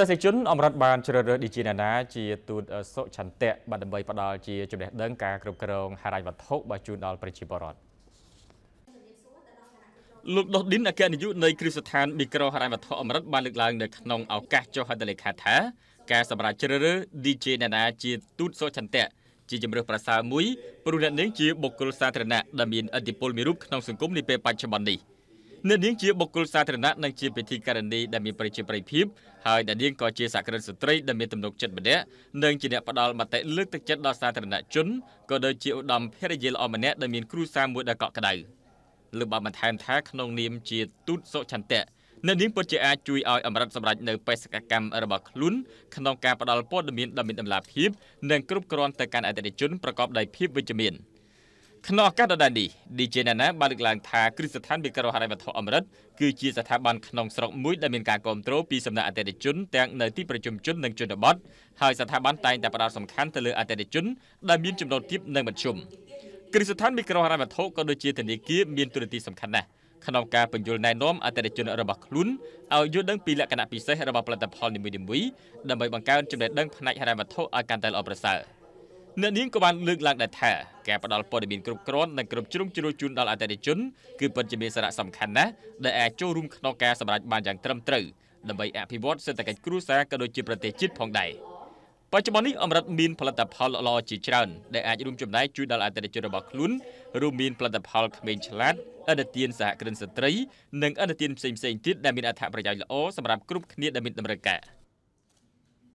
ទេសជនអមរដ្ឋបានជ្រើសរើសឌីជីណាណាជាទូតសុឆន្ទៈបាទដើម្បីផ្ដល់ជាចំណេះដឹងការគ្រប់គ្រងហិរញ្ញវត្ថុបាទជូនដល់ប្រជាពលរដ្ឋលោកដុសឌិនអគ្គនាយកនៃគ្រឹះស្ថានមីក្រូហិរញ្ញវត្ថុអមរិតបានលើកឡើងនៅក្នុងឱកាសចុះហត្ថលេខាថាការសម្រេចជ្រើសរើស DJ ណានាជាទូតសុឆន្ទៈជាជំរើសប្រសើរមួយព្រោះអ្នកនាងជាបុគ្គលសាធារណៈដែលមានឥទ្ធិពលមានរូបក្នុងសង្គមនាពេលបច្ចុប្បន្ននេះ អ្នកនាងជាបុគ្គលសាធារណៈនិងជាពិធីការនីដែលមានប្រជាប្រិយភាពហើយអ្នកនាងក៏ជាសក្តិស្ត្រីដែលមានទំនុកចិត្តម្នាក់និងជាអ្នកផ្ដល់មតិលើកទឹកចិត្តដល់សាធារណជនក៏ដូចជាឧត្តមភរិយាល្អម្នាក់ដែលមានគ្រួសារមួយដែលកក់ក្ដៅលើបានបន្ថែមថាក្នុងនាមជាទូតសុឆន្ទៈអ្នកនាងពិតជាអាចជួយឲ្យអមរិតសម្រេចនៅបេសកកម្មរបស់ខ្លួនក្នុងការផ្ដល់ព័ត៌មានដ៏មានតម្លាភាពនិងគ្រប់គ្រាន់ទៅកាន់អតិថិជនប្រកបដោយភាពវិជ្ជមាន ក្នុងឱកាសដដែលនេះ DJ Nana បានលើកឡើងថាគ្រឹះស្ថានវិការហិរញ្ញវត្ថុអមរិតគឺជាស្ថាប័នក្នុងស្រុកមួយដែលមានការគ្រប់គ្រងពីសំណាក់អតិថិជនទាំងនៅទីប្រជុំជននិងជនបទហើយស្ថាប័នតែងតែផ្ដោតសំខាន់ទៅលើអតិថិជនដែលមានចំណូលទាបនិងមធ្យមគ្រឹះស្ថានមីក្រូហិរញ្ញវត្ថុក៏ដូចជាធនាគារមានទូរទស្សន៍សំខាន់ណាស់ក្នុងការបញ្យល់ណែនាំអតិថិជនរបស់ខ្លួនឲ្យយល់ដឹងពីលក្ខណៈពិសេសរបស់ផលិតផលនីមួយៗដើម្បីបង្កើនចំណេះដឹងផ្នែកហិរញ្ញវត្ថុឲ្យកាន់តែល្អប្រសើរ អ្នកនាងក៏បានលើកឡើងដែរថាការផ្ដល់ព័ត៌មានគ្រប់គ្រាន់និងគ្រប់ជ្រុងជ្រោយជូនដល់អតិថិជនគឺពិតជាមានសារៈសំខាន់ណាស់ដែលអាចចូលរួមក្នុងការសម្រេចបានយ៉ាងត្រឹមត្រូវដើម្បីអភិវឌ្ឍសេដ្ឋកិច្ចគ្រួសារក៏ដូចជាប្រទេសជាតិផងដែរបច្ចុប្បន្ននេះអមរិតមានផលិតផលល្អជាច្រើនដែលអាចរួមចំណែកជួយដល់អតិថិជនរបស់ខ្លួនរួមមានផលិតផលក្មេងឆ្លាតឥណទានសហគ្រិនស្ត្រីនិងឥណទានផ្សេងៗទៀតដែលមានអត្ថប្រយោជន៍ល្អសម្រាប់គ្រប់គ្នាដែលមានតម្រូវការ។